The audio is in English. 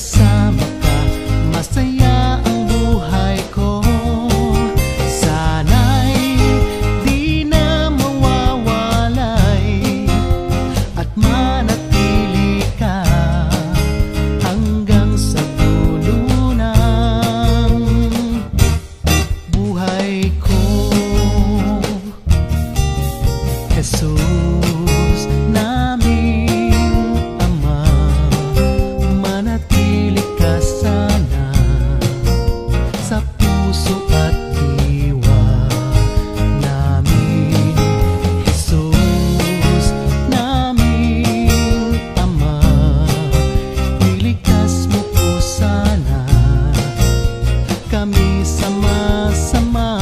Masaya sama-sama.